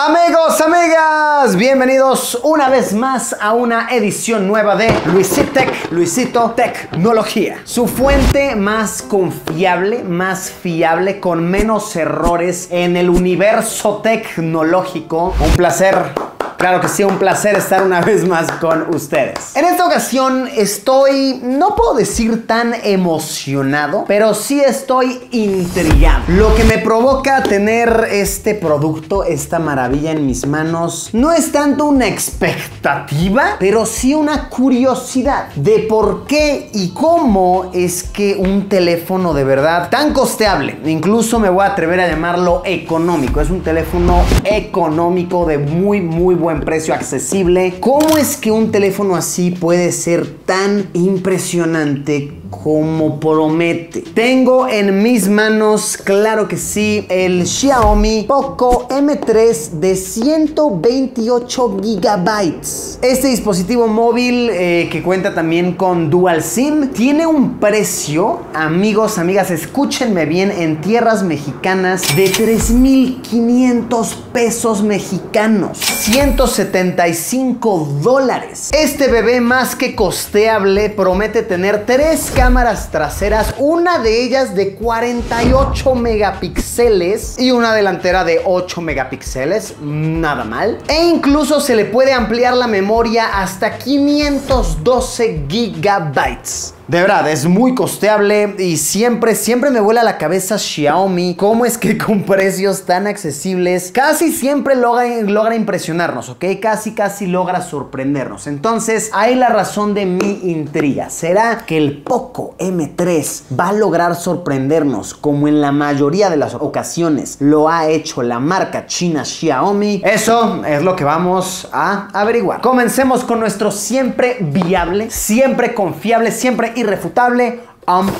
Amigos, amigas, bienvenidos una vez más a una edición nueva de Luisito Tech, Luisito Tecnología. Su fuente más confiable, más fiable, con menos errores en el universo tecnológico. Un placer Claro que sí, un placer estar una vez más con ustedes. En esta ocasión estoy, no puedo decir tan emocionado, pero sí estoy intrigado. Lo que me provoca tener este producto, esta maravilla en mis manos, no es tanto una expectativa, pero sí una curiosidad de por qué y cómo es que un teléfono de verdad tan costeable, incluso me voy a atrever a llamarlo económico, es un teléfono económico de muy, muy buen buen precio accesible. ¿Cómo es que un teléfono así puede ser tan impresionante como promete. Tengo en mis manos, claro que sí, el Xiaomi Poco M3 de 128 gigabytes. Este dispositivo móvil eh, que cuenta también con Dual SIM tiene un precio, amigos, amigas, escúchenme bien, en tierras mexicanas de 3.500 pesos mexicanos. 175 dólares. Este bebé más que costeable promete tener tres cámaras traseras, una de ellas de 48 megapíxeles y una delantera de 8 megapíxeles, nada mal. E incluso se le puede ampliar la memoria hasta 512 gigabytes. De verdad, es muy costeable y siempre, siempre me vuela la cabeza Xiaomi. ¿Cómo es que con precios tan accesibles casi siempre logra, logra impresionarnos, ok? Casi, casi logra sorprendernos. Entonces, hay la razón de mi intriga. ¿Será que el Poco M3 va a lograr sorprendernos como en la mayoría de las ocasiones lo ha hecho la marca china Xiaomi? Eso es lo que vamos a averiguar. Comencemos con nuestro siempre viable, siempre confiable, siempre irrefutable. Um,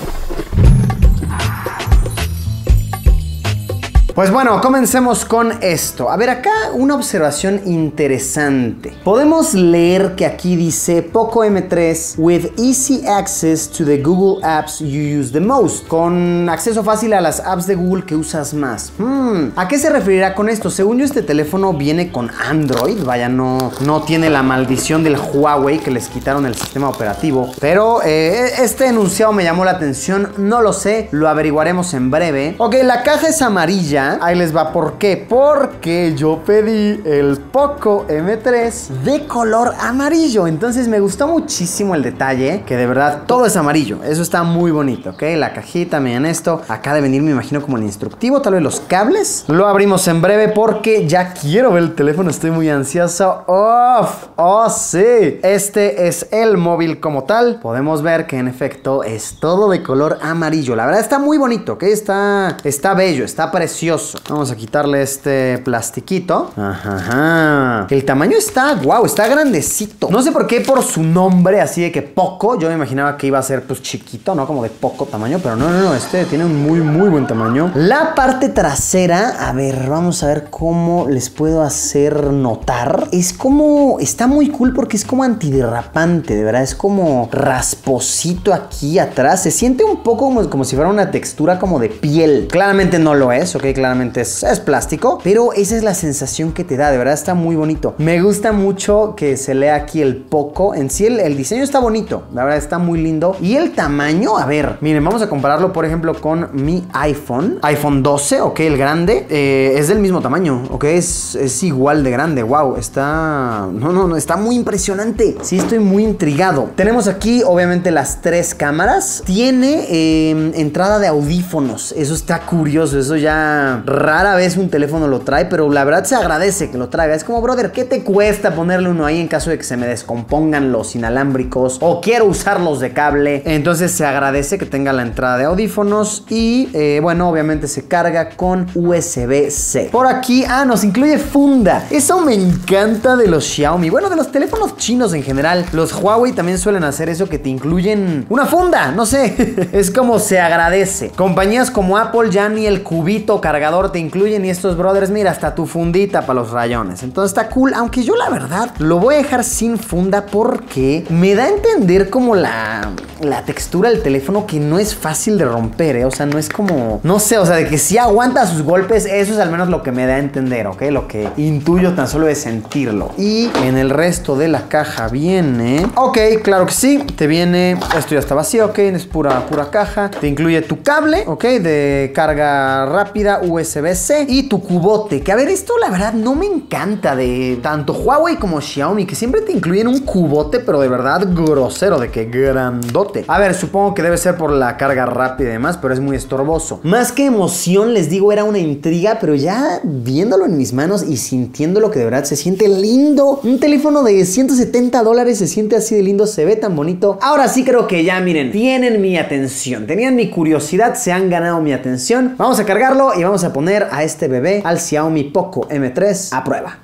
Pues bueno, comencemos con esto. A ver, acá una observación interesante. Podemos leer que aquí dice Poco M3 with easy access to the Google apps you use the most. Con acceso fácil a las apps de Google que usas más. Hmm, ¿A qué se referirá con esto? Según yo, este teléfono viene con Android. Vaya, no, no tiene la maldición del Huawei que les quitaron el sistema operativo. Pero eh, este enunciado me llamó la atención. No lo sé, lo averiguaremos en breve. Ok, la caja es amarilla Ahí les va. ¿Por qué? Porque yo pedí el Poco M3 de color amarillo. Entonces me gustó muchísimo el detalle. Que de verdad todo es amarillo. Eso está muy bonito, ¿ok? La cajita, miren esto. Acá de venir, me imagino, como el instructivo. Tal vez los cables. Lo abrimos en breve porque ya quiero ver el teléfono. Estoy muy ansioso. ¡Oh! ¡Oh, sí! Este es el móvil como tal. Podemos ver que en efecto es todo de color amarillo. La verdad está muy bonito, ¿ok? Está, está bello, está precioso. Vamos a quitarle este plastiquito. Ajá, El tamaño está, wow, está grandecito. No sé por qué por su nombre, así de que poco. Yo me imaginaba que iba a ser pues chiquito, ¿no? Como de poco tamaño. Pero no, no, no. Este tiene un muy, muy buen tamaño. La parte trasera, a ver, vamos a ver cómo les puedo hacer notar. Es como, está muy cool porque es como antiderrapante, de verdad. Es como rasposito aquí atrás. Se siente un poco como, como si fuera una textura como de piel. Claramente no lo es, ok, claramente es, plástico, pero esa es la sensación que te da, de verdad está muy bonito. Me gusta mucho que se lea aquí el poco, en sí el, diseño está bonito, la verdad está muy lindo. Y el tamaño, a ver, miren, vamos a compararlo por ejemplo con mi iPhone, iPhone 12, ok, el grande, eh, es del mismo tamaño, ok, es, es igual de grande, wow, está, no, no, no, está muy impresionante, sí estoy muy intrigado. Tenemos aquí obviamente las tres cámaras, tiene eh, entrada de audífonos, eso está curioso, eso ya rara vez un teléfono lo trae, pero la verdad se agradece que lo traiga. Es como, brother, ¿qué te cuesta ponerle uno ahí en caso de que se me descompongan los inalámbricos o quiero usarlos de cable? Entonces se agradece que tenga la entrada de audífonos y, eh, bueno, obviamente se carga con USB-C. Por aquí, ah, nos incluye funda. Eso me encanta de los Xiaomi. Bueno, de los teléfonos chinos en general. Los Huawei también suelen hacer eso que te incluyen una funda, no sé. es como se agradece. Compañías como Apple ya ni el cubito cargado te incluyen y estos brothers, mira, hasta tu fundita para los rayones. Entonces está cool, aunque yo la verdad lo voy a dejar sin funda porque me da a entender como la, la textura del teléfono que no es fácil de romper, ¿eh? O sea, no es como, no sé, o sea, de que si aguanta sus golpes, eso es al menos lo que me da a entender, ¿ok? Lo que intuyo tan solo de sentirlo. Y en el resto de la caja viene, ok, claro que sí, te viene, esto ya está vacío, ok, es pura, pura caja, te incluye tu cable, ok, de carga rápida USB-C y tu cubote, que a ver, esto la verdad no me encanta de tanto Huawei como Xiaomi, que siempre te incluyen un cubote, pero de verdad grosero, de que A ver, supongo que debe ser por la carga rápida y demás, pero es muy estorboso. Más que emoción, les digo, era una intriga, pero ya viéndolo en mis manos y sintiendo que de verdad se siente lindo. Un teléfono de 170 dólares se siente así de lindo, se ve tan bonito. Ahora sí creo que ya, miren, tienen mi atención, tenían mi curiosidad, se han ganado mi atención. Vamos a cargarlo y vamos a poner a este bebé, al Xiaomi Poco M3, a prueba.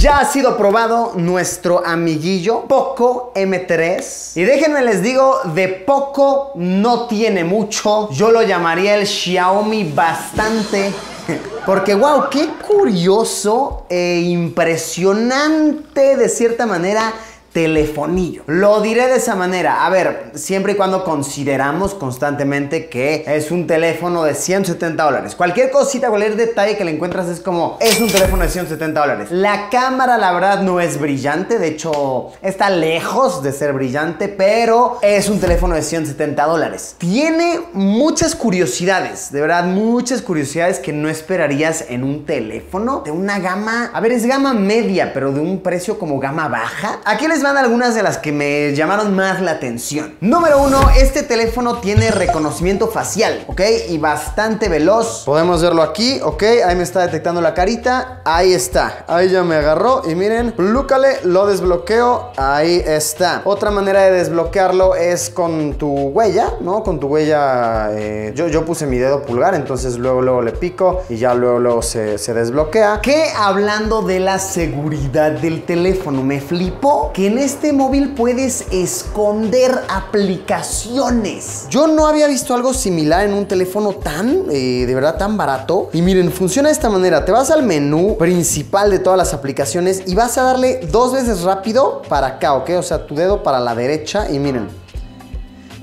Ya ha sido probado nuestro amiguillo Poco M3. Y déjenme les digo, de poco no tiene mucho. Yo lo llamaría el Xiaomi bastante. Porque wow, qué curioso e impresionante de cierta manera telefonillo. Lo diré de esa manera. A ver, siempre y cuando consideramos constantemente que es un teléfono de 170 dólares. Cualquier cosita, cualquier detalle que le encuentras es como, es un teléfono de 170 dólares. La cámara, la verdad, no es brillante. De hecho, está lejos de ser brillante, pero es un teléfono de 170 dólares. Tiene muchas curiosidades, de verdad, muchas curiosidades que no esperarías en un teléfono de una gama, a ver, es gama media, pero de un precio como gama baja. Aquí les van algunas de las que me llamaron más la atención. Número uno, este teléfono tiene reconocimiento facial, ¿ok? Y bastante veloz. Podemos verlo aquí, ¿ok? Ahí me está detectando la carita. Ahí está. Ahí ya me agarró. Y miren, lúcale, lo desbloqueo. Ahí está. Otra manera de desbloquearlo es con tu huella, ¿no? Con tu huella. Eh, yo, yo puse mi dedo pulgar, entonces luego, luego le pico y ya luego, luego se, se desbloquea. Que hablando de la seguridad del teléfono, me flipó que en este móvil puedes esconder aplicaciones. Yo no había visto algo similar en un teléfono tan, eh, de verdad, tan barato. Y miren, funciona de esta manera. Te vas al menú principal de todas las aplicaciones y vas a darle dos veces rápido para acá, ¿ok? O sea, tu dedo para la derecha y miren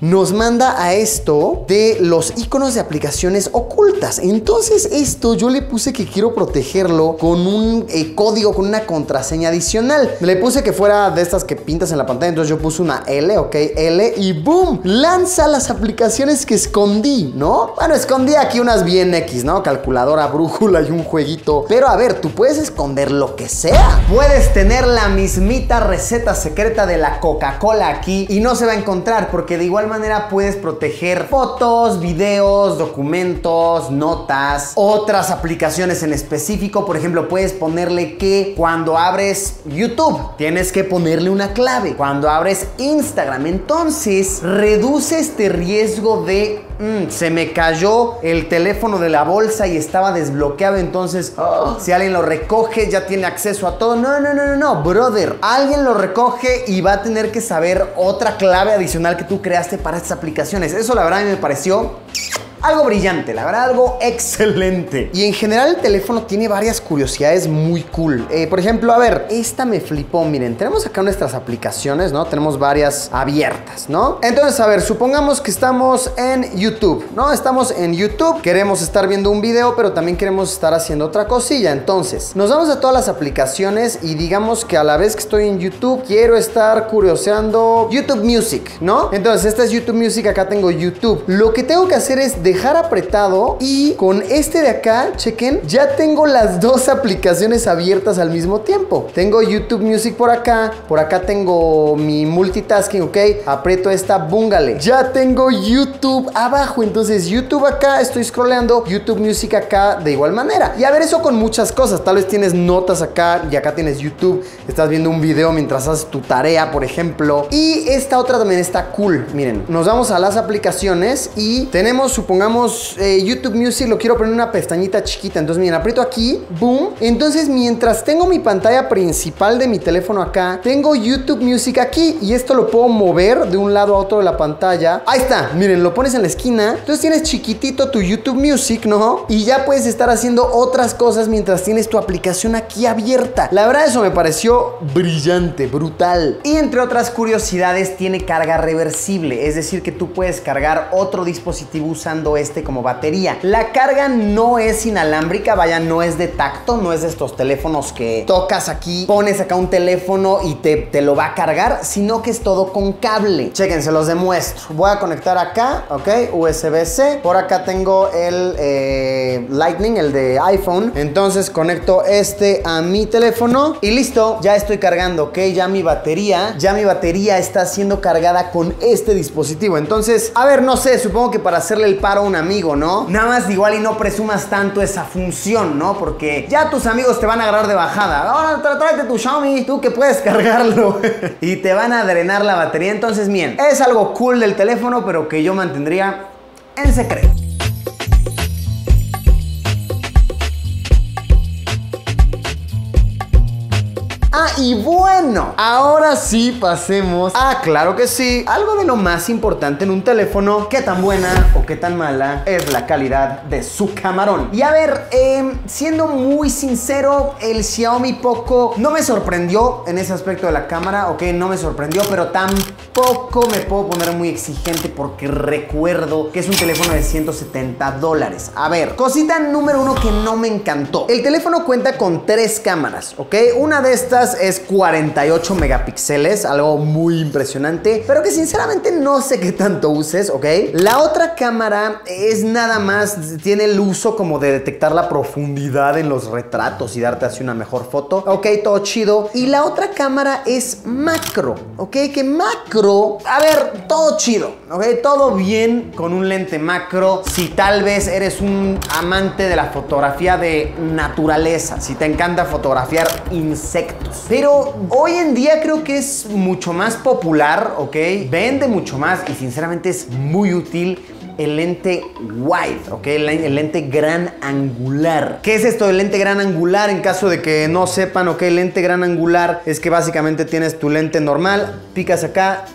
nos manda a esto de los iconos de aplicaciones ocultas. Entonces esto yo le puse que quiero protegerlo con un eh, código, con una contraseña adicional. Le puse que fuera de estas que pintas en la pantalla, entonces yo puse una L, ok, L y ¡boom! Lanza las aplicaciones que escondí, ¿no? Bueno, escondí aquí unas bien X, ¿no? Calculadora, brújula y un jueguito. Pero a ver, tú puedes esconder lo que sea. Puedes tener la mismita receta secreta de la Coca-Cola aquí y no se va a encontrar porque de igual manera puedes proteger fotos, videos, documentos, notas, otras aplicaciones en específico. Por ejemplo, puedes ponerle que cuando abres YouTube tienes que ponerle una clave. Cuando abres Instagram, entonces reduce este riesgo de mm, se me cayó el teléfono de la bolsa y estaba desbloqueado. Entonces, oh, si alguien lo recoge, ya tiene acceso a todo. No, no, no, no, no, brother. Alguien lo recoge y va a tener que saber otra clave adicional que tú creaste para estas aplicaciones. Eso la verdad me pareció algo brillante, la verdad, algo excelente. Y en general el teléfono tiene varias curiosidades muy cool. Eh, por ejemplo, a ver, esta me flipó. Miren, tenemos acá nuestras aplicaciones, ¿no? Tenemos varias abiertas, ¿no? Entonces, a ver, supongamos que estamos en YouTube, ¿no? Estamos en YouTube, queremos estar viendo un video, pero también queremos estar haciendo otra cosilla. Entonces, nos vamos a todas las aplicaciones y digamos que a la vez que estoy en YouTube, quiero estar curioseando YouTube Music, ¿no? Entonces, esta es YouTube Music, acá tengo YouTube. Lo que tengo que hacer es dejar apretado y con este de acá, chequen, ya tengo las dos aplicaciones abiertas al mismo tiempo. Tengo YouTube Music por acá, por acá tengo mi multitasking, ok, aprieto esta, búngale. Ya tengo YouTube abajo, entonces YouTube acá, estoy scrolleando, YouTube Music acá de igual manera. Y a ver eso con muchas cosas, tal vez tienes notas acá y acá tienes YouTube, estás viendo un video mientras haces tu tarea, por ejemplo. Y esta otra también está cool, miren, nos vamos a las aplicaciones y tenemos, supongo supongamos eh, YouTube Music lo quiero poner en una pestañita chiquita. Entonces, miren, aprieto aquí, boom. Entonces, mientras tengo mi pantalla principal de mi teléfono acá, tengo YouTube Music aquí y esto lo puedo mover de un lado a otro de la pantalla. Ahí está, miren, lo pones en la esquina. Entonces tienes chiquitito tu YouTube Music, ¿no? Y ya puedes estar haciendo otras cosas mientras tienes tu aplicación aquí abierta. La verdad eso me pareció brillante, brutal. Y entre otras curiosidades tiene carga reversible, es decir que tú puedes cargar otro dispositivo usando este como batería. La carga no es inalámbrica, vaya, no es de tacto, no es de estos teléfonos que tocas aquí, pones acá un teléfono y te, te lo va a cargar, sino que es todo con cable. Chequen, se los demuestro. Voy a conectar acá, ok, USB-C. Por acá tengo el eh, Lightning, el de iPhone. Entonces conecto este a mi teléfono y listo, ya estoy cargando, ok, ya mi batería, ya mi batería está siendo cargada con este dispositivo. Entonces, a ver, no sé, supongo que para hacerle el paro a un amigo, ¿no? Nada más igual y no presumas tanto esa función, ¿no? Porque ya tus amigos te van a agarrar de bajada. Ahora tráete tu Xiaomi, tú que puedes cargarlo. y te van a drenar la batería. Entonces, bien, es algo cool del teléfono, pero que yo mantendría en secreto. Ah, y bueno, ahora sí pasemos a, claro que sí, algo de lo más importante en un teléfono, qué tan buena o qué tan mala es la calidad de su camarón. Y a ver, em, siendo muy sincero, el Xiaomi Poco no me sorprendió en ese aspecto de la cámara, ok, no me sorprendió, pero tampoco me puedo poner muy exigente porque recuerdo que es un teléfono de 170 dólares. A ver, cosita número uno que no me encantó. El teléfono cuenta con tres cámaras, ok, una de estas es 48 megapíxeles, algo muy impresionante, pero que sinceramente no sé qué tanto uses, ¿ok? La otra cámara es nada más, tiene el uso como de detectar la profundidad en los retratos y darte así una mejor foto, ¿ok? Todo chido. Y la otra cámara es macro, ¿ok? Que macro, a ver, todo chido, ¿ok? Todo bien con un lente macro. Si tal vez eres un amante de la fotografía de naturaleza, si te encanta fotografiar insectos, pero hoy en día creo que es mucho más popular, ¿ok? Vende mucho más y sinceramente es muy útil el lente wide, ¿ok? El, lente gran angular. ¿Qué es esto del lente gran angular? En caso de que no sepan, ¿ok? El lente gran angular es que básicamente tienes tu lente normal, picas acá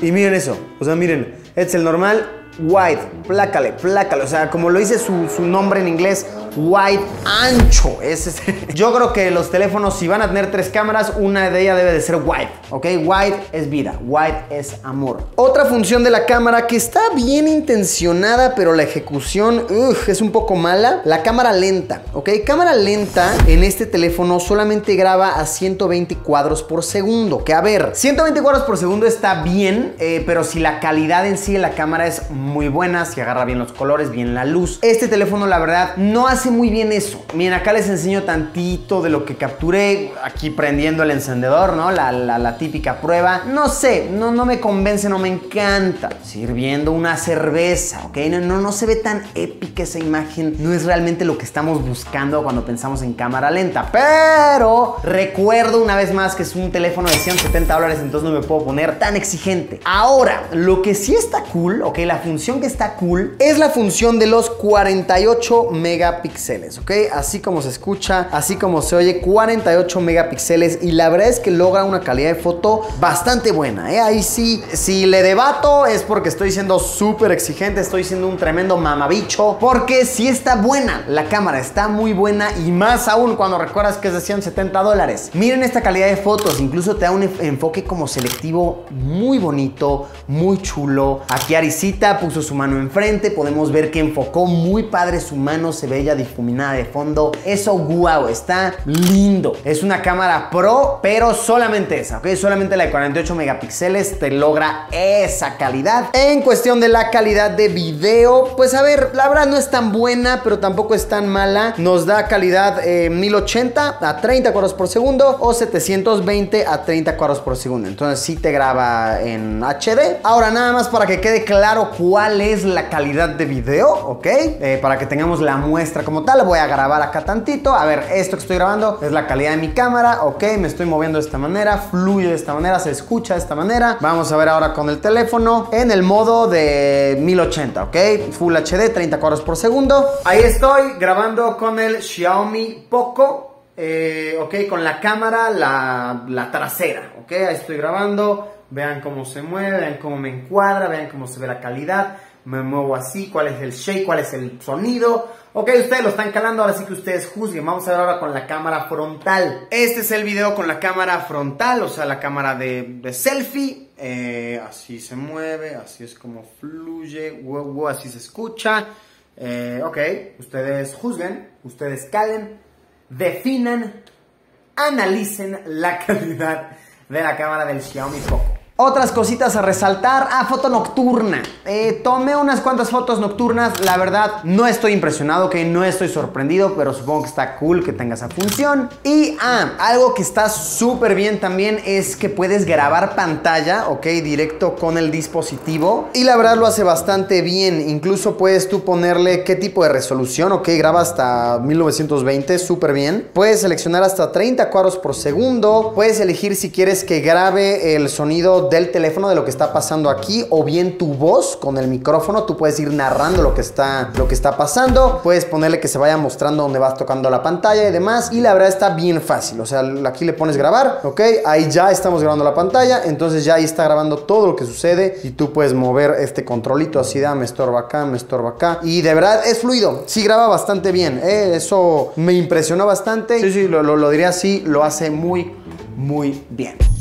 y miren eso. O sea, miren, es el normal, wide, plácale, plácale. O sea, como lo dice su, su nombre en inglés, wide ancho. Es, yo creo que los teléfonos, si van a tener tres cámaras, una de ellas debe de ser wide. ¿Ok? Wide es vida, wide es amor. Otra función de la cámara que está bien intencionada, pero la ejecución es un poco mala. La cámara lenta. ¿Ok? Cámara lenta en este teléfono solamente graba a 120 cuadros por segundo. Que a ver, 120 cuadros por segundo está bien, eh, pero si la calidad en sí de la cámara es muy buena, si agarra bien los colores, bien la luz. Este teléfono, la verdad, no hace muy bien eso. Miren, acá les enseño tantito de lo que capturé aquí prendiendo el encendedor, ¿no? La, la, típica prueba. No sé, no, no me convence, no me encanta. Sirviendo una cerveza, ¿ok? No, no, no se ve tan épica esa imagen. No es realmente lo que estamos buscando cuando pensamos en cámara lenta. Pero recuerdo una vez más que es un teléfono de 170 dólares, entonces no me puedo poner tan exigente. Ahora, lo que sí está cool, ¿ok? La función que está cool es la función de los 48 megapíxeles ¿ok? Así como se escucha, así como se oye, 48 megapíxeles y la verdad es que logra una calidad de foto bastante buena, ¿eh? Ahí sí, si le debato es porque estoy siendo súper exigente, estoy siendo un tremendo mamabicho, porque sí está buena, la cámara está muy buena y más aún cuando recuerdas que es de 170 dólares. Miren esta calidad de fotos, incluso te da un enfoque como selectivo muy bonito, muy chulo. Aquí Arisita puso su mano enfrente, podemos ver que enfocó muy padre su mano, se ve ya difuminada de fondo. Eso, wow, está lindo. Es una cámara pro, pero solamente esa, ¿ok? Solamente la de 48 megapíxeles te logra esa calidad. En cuestión de la calidad de video, pues a ver, la verdad no es tan buena, pero tampoco es tan mala. Nos da calidad 1080 eh, a 30 cuadros por segundo o 720 a 30 cuadros por segundo. Entonces sí te graba en HD. Ahora nada más para que quede claro cuál es la calidad de video, ¿ok? Eh, para que tengamos la muestra como tal, voy a grabar acá tantito. A ver, esto que estoy grabando es la calidad de mi cámara, ok, me estoy moviendo de esta manera, fluye de esta manera, se escucha de esta manera. Vamos a ver ahora con el teléfono en el modo de 1080, ok, Full HD, 30 cuadros por segundo. Ahí estoy grabando con el Xiaomi Poco. Eh, ok, con la cámara, la, la trasera, ok, ahí estoy grabando, vean cómo se mueve, vean cómo me encuadra, vean cómo se ve la calidad, me muevo así, cuál es el shake, cuál es el sonido. Ok, ustedes lo están calando, ahora sí que ustedes juzguen. Vamos a ver ahora con la cámara frontal. Este es el video con la cámara frontal, o sea, la cámara de, selfie. Eh, así se mueve, así es como fluye, así se escucha. Eh, ok, ustedes juzguen, ustedes calen, definan, analicen la calidad de la cámara del Xiaomi Poco. Otras cositas a resaltar. Ah, foto nocturna. Eh, tomé unas cuantas fotos nocturnas. La verdad, no estoy impresionado, que no estoy sorprendido, pero supongo que está cool que tenga esa función. Y, ah, algo que está súper bien también es que puedes grabar pantalla, ok, directo con el dispositivo. Y la verdad lo hace bastante bien. Incluso puedes tú ponerle qué tipo de resolución, ok, graba hasta 1920, súper bien. Puedes seleccionar hasta 30 cuadros por segundo. Puedes elegir si quieres que grabe el sonido del teléfono de lo que está pasando aquí o bien tu voz con el micrófono. Tú puedes ir narrando lo que está, lo que está pasando. Puedes ponerle que se vaya mostrando donde vas tocando la pantalla y demás. Y la verdad está bien fácil. O sea, aquí le pones grabar, ¿ok? Ahí ya estamos grabando la pantalla. Entonces ya ahí está grabando todo lo que sucede y tú puedes mover este controlito así, da, me estorba acá, me estorba acá. Y de verdad es fluido. Sí graba bastante bien. ¿eh? Eso me impresionó bastante. Sí, sí, lo, lo diría así. Lo hace muy, muy bien.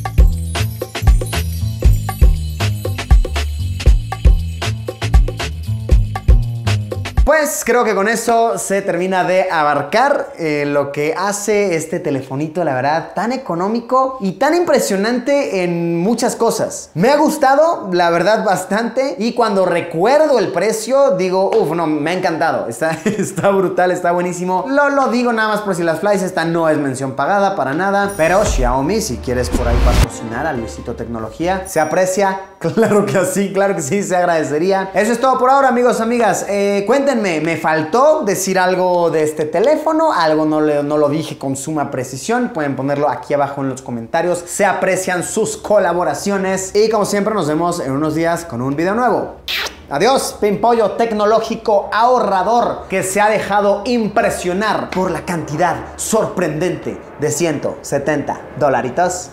Pues creo que con eso se termina de abarcar eh, lo que hace este telefonito, la verdad, tan económico y tan impresionante en muchas cosas. Me ha gustado, la verdad, bastante y cuando recuerdo el precio, digo, uff, no, me ha encantado. Está, está brutal, está buenísimo. Lo, lo digo nada más por si las flies, esta no es mención pagada para nada, pero Xiaomi, si quieres por ahí patrocinar a Luisito Tecnología, se aprecia, claro que sí, claro que sí, se agradecería. Eso es todo por ahora, amigos, amigas. Eh, cuéntenme me faltó decir algo de este teléfono, algo no, no lo dije con suma precisión, pueden ponerlo aquí abajo en los comentarios, se aprecian sus colaboraciones y como siempre nos vemos en unos días con un video nuevo. Adiós, pimpollo tecnológico ahorrador que se ha dejado impresionar por la cantidad sorprendente de 170 dolaritos.